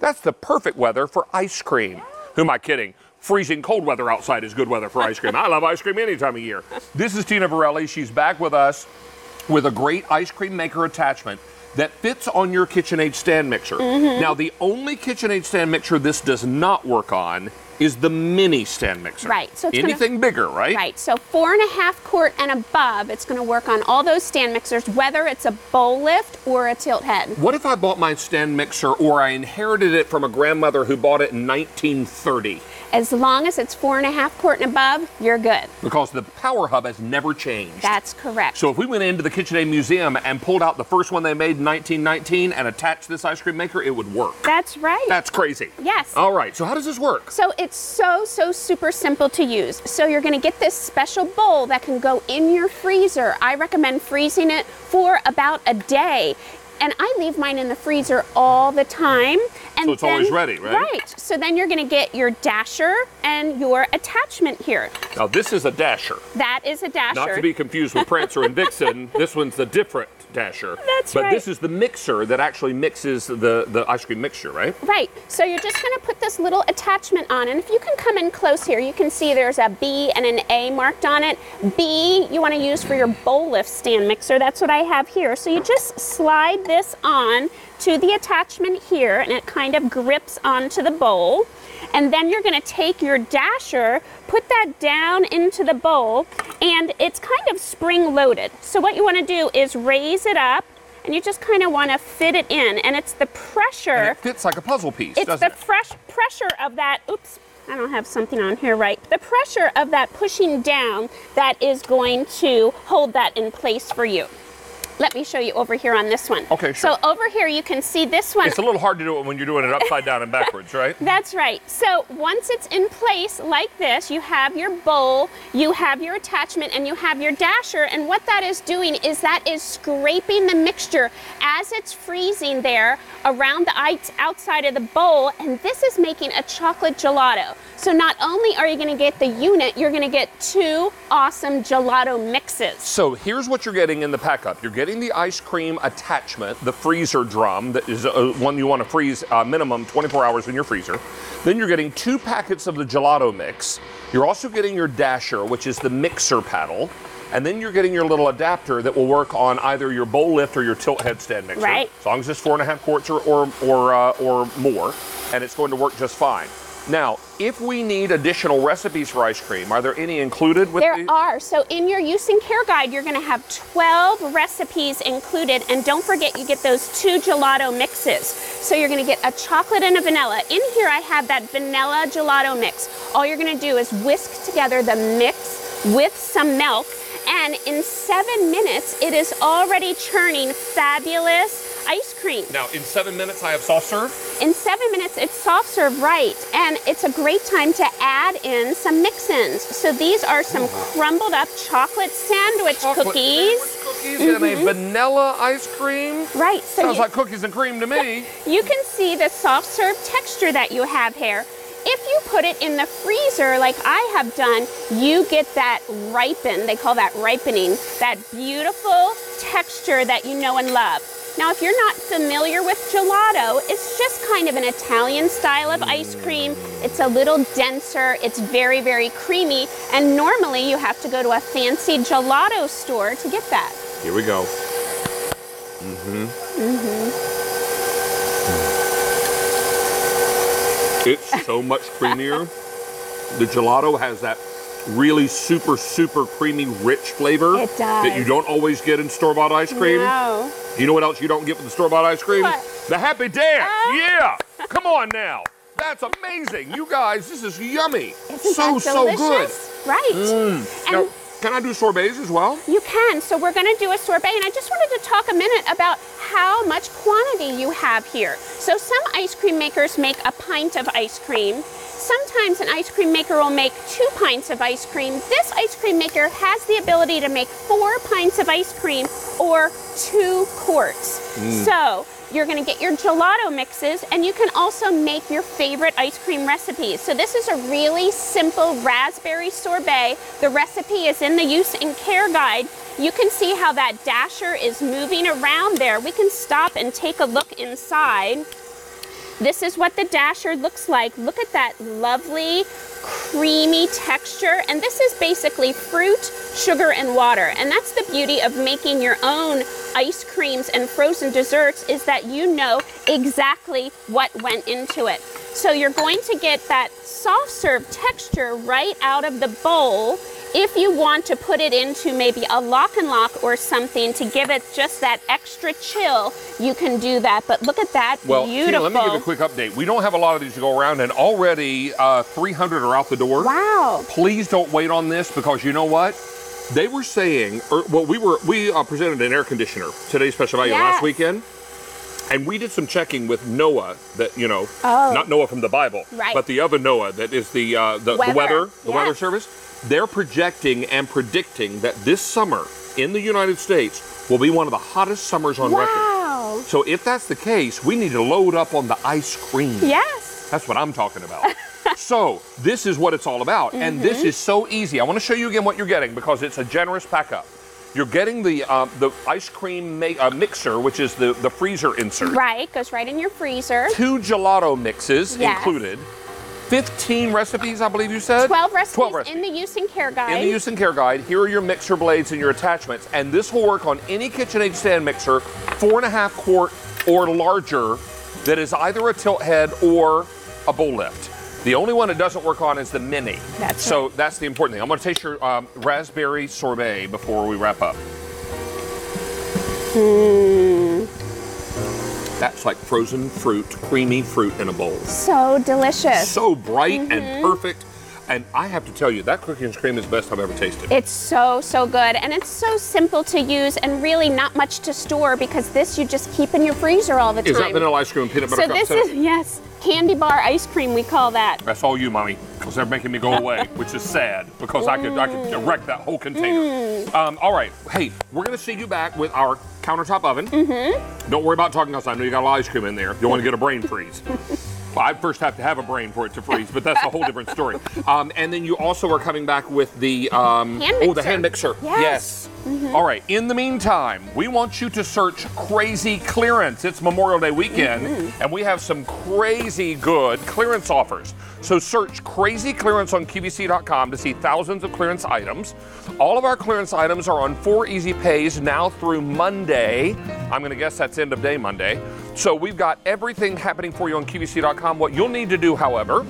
That's the perfect weather for ice cream. Who am I kidding? Freezing cold weather outside is good weather for ice cream. I love ice cream any time of year. This is Tina Varelli. She's back with us with a great ice cream maker attachment that fits on your KitchenAid stand mixer. Mm-hmm. Now, the only KitchenAid stand mixer this does not work on is the mini stand mixer. Right, so it's gonna- anything bigger, right? Right, so four and a half quart and above, it's going to work on all those stand mixers, whether it's a bowl lift or a tilt head. What if I bought my stand mixer or I inherited it from a grandmother who bought it in 1930? As long as it's four and a half quart and above, you're good. Because the power hub has never changed. That's correct. So if we went into the KitchenAid Museum and pulled out the first one they made in 1919 and attached this ice cream maker, it would work. That's right. That's crazy. Yes. All right. So how does this work? So it's so, so super simple to use. So you're gonna get this special bowl that can go in your freezer. I recommend freezing it for about a day. And I leave mine in the freezer all the time. And So it's always ready, right? Right. So then you're gonna get your dasher and your attachment here. Now this is a dasher. That is a dasher. Not to be confused with Prancer and Vixen. This one's the different dasher. That's but right. this is the mixer that actually mixes the, the ice cream mixture, right? Right, so you're just gonna put this little attachment on, and if you can come in close here, you can see there's a B and an A marked on it. B you wanna use for your bowl lift stand mixer, that's what I have here. So you just slide this on to the attachment here, and it kind of grips onto the bowl. And then you're gonna take your dasher, put that down into the bowl, and it's kind of spring loaded. So what you wanna do is raise it up, and you just kind of wanna fit it in, and it's the pressure. And it fits like a puzzle piece, It's the it? fresh pressure of that. Oops, I don't have something on here right. The pressure of that pushing down that is going to hold that in place for you. Let me show you over here on this one. Okay, sure. So over here you can see this one. It's a little hard to do it when you're doing it upside down and backwards, right? That's right. So once it's in place like this, you have your bowl, you have your attachment, and you have your dasher. And what that is doing is that is scraping the mixture as it's freezing there around the out- outside of the bowl. And this is making a chocolate gelato. So not only are you going to get the unit, you're going to get two awesome gelato mixes. So here's what you're getting in the pack up. You're getting the ice cream attachment, the freezer drum that is uh, one you want to freeze uh, minimum 24 hours in your freezer. Then you're getting two packets of the gelato mix. You're also getting your dasher, which is the mixer paddle. And then you're getting your little adapter that will work on either your bowl lift or your tilt headstand mixer. Right. As long as it's four and a half quarts or, or, or, uh, or more, and it's going to work just fine. Now, if we need additional recipes for ice cream, are there any included with There the- are. So in your use and care guide, you're going to have 12 recipes included. And don't forget, you get those two gelato mixes. So you're going to get a chocolate and a vanilla. In here, I have that vanilla gelato mix. All you're going to do is whisk together the mix with some milk. And in seven minutes, it is already churning fabulous ice cream. Now, in seven minutes, I have soft serve. In seven minutes, it's soft serve right, and it's a great time to add in some mix-ins. So these are some crumbled up chocolate sandwich Chocolate cookies. sandwich cookies and a mm-hmm. vanilla ice cream. Right, so Sounds you, like cookies and cream to me. you can see the soft serve texture that you have here. If you put it in the freezer like I have done, you get that ripen, they call that ripening, that beautiful texture that you know and love. Now, if you're not familiar with gelato, it's just kind of an Italian style of ice cream. It's a little denser, it's very, very creamy, and normally you have to go to a fancy gelato store to get that. Here we go. Mm-hmm. It's so much creamier. The gelato has that really super, super creamy, rich flavor It that you don't always get in store-bought ice cream. No. You know what else you don't get with the store-bought ice cream? What? The happy dance. Oh. Yeah. Come on now. That's amazing. You guys, this is yummy. Isn't so, so good. Right. Mm. And Now, can I do sorbets as well? You can. So we're going to do a sorbet, and I just wanted to talk a minute about how much quantity you have here. So some ice cream makers make a pint of ice cream. Sometimes an ice cream maker will make two pints of ice cream. This ice cream maker has the ability to make four pints of ice cream or two quarts. Mm. So you're going to get your gelato mixes and you can also make your favorite ice cream recipes. So this is a really simple raspberry sorbet. The recipe is in the use and care guide. You can see how that dasher is moving around there. We can stop and take a look inside. This is what the dasher looks like. Look at that lovely creamy texture. And this is basically fruit, sugar, and water. And that's the beauty of making your own ice creams and frozen desserts is that you know exactly what went into it. So you're going to get that soft serve texture right out of the bowl if you want to put it into maybe a lock and lock or something to give it just that extra chill, you can do that. But look at that Well, beautiful. let me give you a quick update. We don't have a lot of these to go around, and already uh, 300 are out the door. wow. Please don't wait on this because you know what? They were saying, or well, we were we uh, presented an air conditioner today's special value last weekend, and we did some checking with NOAA. That you know, Oh. not Noah from the Bible, Right. but the other NOAA that is the uh, the, the Weather. weather, the weather service. They're projecting and predicting that this summer in the United States will be one of the hottest summers on record. Wow. So if that's the case, we need to load up on the ice cream. Yes. That's what I'm talking about. so this is what it's all about, and this is so easy. I want to show you again what you're getting because it's a generous pack up. You're getting the uh, the ice cream ma- uh, mixer, which is the the freezer insert. Right, goes right in your freezer. Two gelato mixes Yes. included. 15 recipes, I believe you said. 12 recipes, 12 recipes. in the use and care guide. In the use and care guide, here are your mixer blades and your attachments, and this will work on any KitchenAid stand mixer, four and a half quart or larger, that is either a tilt head or a bowl lift. The only one it doesn't work on is the mini. That's so that's the important thing. I'm going to taste your um, raspberry sorbet before we wrap up. Hmm. That's like frozen fruit, creamy fruit in a bowl. so delicious. So bright Mm-hmm. and perfect. And I have to tell you, that cookies and cream is the best I've ever tasted. It's so, so good. And it's so simple to use and really not much to store because this you just keep in your freezer all the time. Is that vanilla ice cream and peanut butter so this is, yes, candy bar ice cream, we call that. That's all you, mommy, because they're making me go away, which is sad because I could I could wreck that whole container. Um, all right, hey, we're gonna see you back with our countertop oven. Mm-hmm. Don't worry about talking outside. I know you got a lot of ice cream in there. You want to get a brain freeze. Well, I first have to have a brain for it to freeze, but that's a whole different story. Um, and then you also are coming back with the um, Hand oh, the hand mixer. Yes. All right. In the meantime, we want you to search crazy clearance. It's Memorial Day weekend, and we have some crazy good clearance offers. So search crazy clearance on QVC.com to see thousands of clearance items. All of our clearance items are on four easy pays now through Monday. I'm going to guess that's end of day Monday. So we've got everything happening for you on QVC.com. What you'll need to do, however,